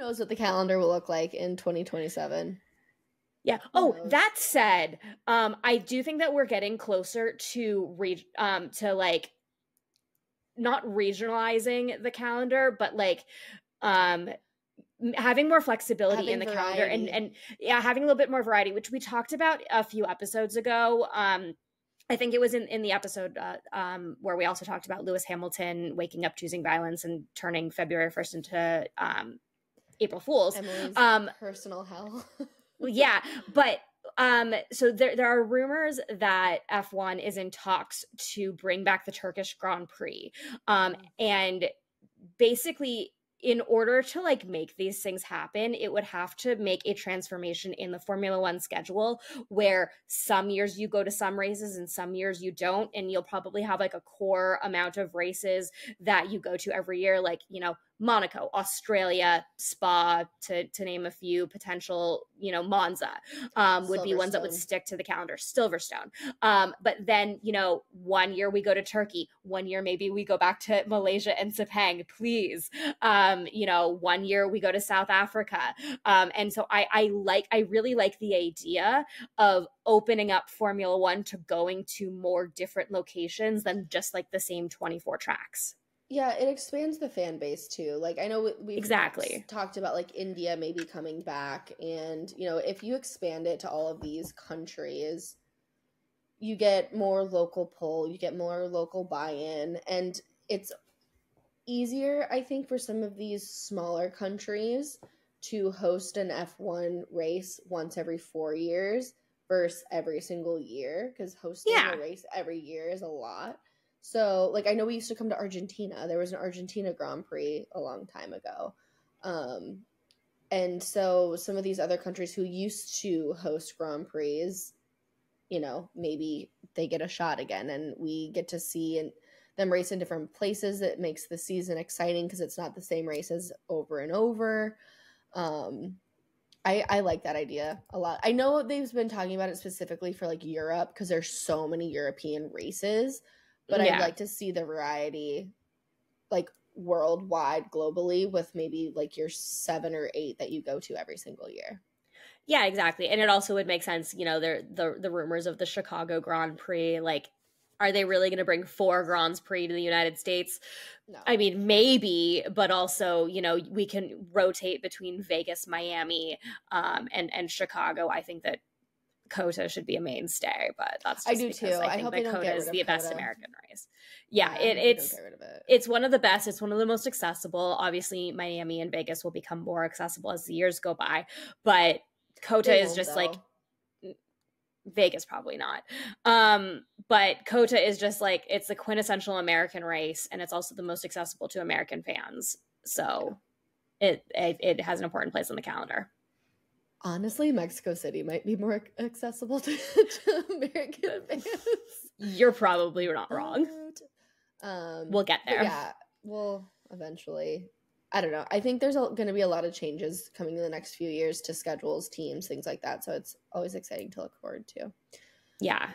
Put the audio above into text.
knows what the calendar will look like in 2027? Yeah. Oh, that said, um, I do think that we're getting closer to re- um to like not regionalizing the calendar, but like um having more flexibility having in the variety. calendar and and yeah, having a little bit more variety, which we talked about a few episodes ago. Um I think it was in, in the episode uh, um, where we also talked about Lewis Hamilton waking up, choosing violence, and turning February 1st into um, April Fools. Emily's um, personal hell. yeah, but um, so there there are rumors that F1 is in talks to bring back the Turkish Grand Prix. Um, mm. and basically in order to like make these things happen it would have to make a transformation in the formula 1 schedule where some years you go to some races and some years you don't and you'll probably have like a core amount of races that you go to every year like you know Monaco, Australia, Spa, to to name a few potential, you know, Monza um, would be ones that would stick to the calendar. Silverstone, um, but then you know, one year we go to Turkey, one year maybe we go back to Malaysia and Sepang, please. Um, you know, one year we go to South Africa, um, and so I I like I really like the idea of opening up Formula One to going to more different locations than just like the same twenty four tracks. Yeah, it expands the fan base too. Like I know we exactly talked about like India maybe coming back, and you know if you expand it to all of these countries, you get more local pull, you get more local buy-in, and it's easier I think for some of these smaller countries to host an F1 race once every 4 years versus every single year cuz hosting yeah. a race every year is a lot. So, like, I know we used to come to Argentina. There was an Argentina Grand Prix a long time ago. Um, and so, some of these other countries who used to host Grand Prix, you know, maybe they get a shot again, and we get to see them race in different places. That makes the season exciting because it's not the same races over and over. Um, I, I like that idea a lot. I know they've been talking about it specifically for like Europe because there's so many European races but yeah. I'd like to see the variety like worldwide globally with maybe like your seven or eight that you go to every single year. Yeah, exactly. And it also would make sense, you know, there the the rumors of the Chicago Grand Prix, like are they really going to bring four Grands Prix to the United States? No. I mean, maybe, but also, you know, we can rotate between Vegas, Miami, um, and and Chicago. I think that COTA should be a mainstay, but that's I do too. I, I hope that COTA is the best American. Yeah, yeah it, it's it. it's one of the best. It's one of the most accessible. Obviously, Miami and Vegas will become more accessible as the years go by, but COTA is just though. like Vegas probably not. Um, but COTA is just like it's the quintessential American race, and it's also the most accessible to American fans. So yeah. it, it it has an important place on the calendar honestly, Mexico City might be more accessible to, to American fans. You're probably not wrong. Um, we'll get there. Yeah, we'll eventually. I don't know. I think there's going to be a lot of changes coming in the next few years to schedules, teams, things like that. So it's always exciting to look forward to. Yeah.